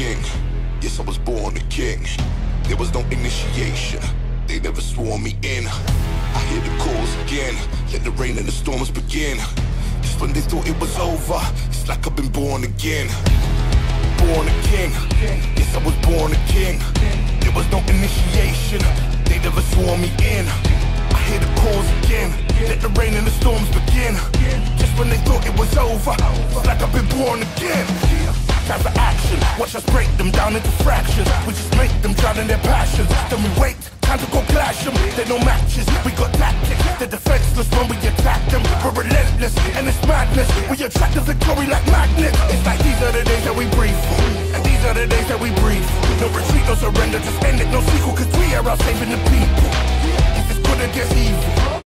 king. Yes, I was born a king. There was no initiation. They never swore me in. I hear the calls again. Let the rain and the storms begin. Just when they thought it was over, it's like I've been born again. Born a king. Yes, I was born a king. There was no initiation. They never swore me in. I hear the calls again. Let the rain and the storms begin. Just when they thought it was over, it's like I've been born again. Watch us break them down into fractions. We just make them drown in their passions. Then we wait. Time to go clash them. They're no matches. We got tactics. They're defenseless when we attack them. We're relentless and it's madness. We attract the victory like magnets. It's like these are the days that we breathe. And these are the days that we breathe. No retreat, no surrender. Just end it. No sequel. Cause we are out saving the people. If it's good against evil.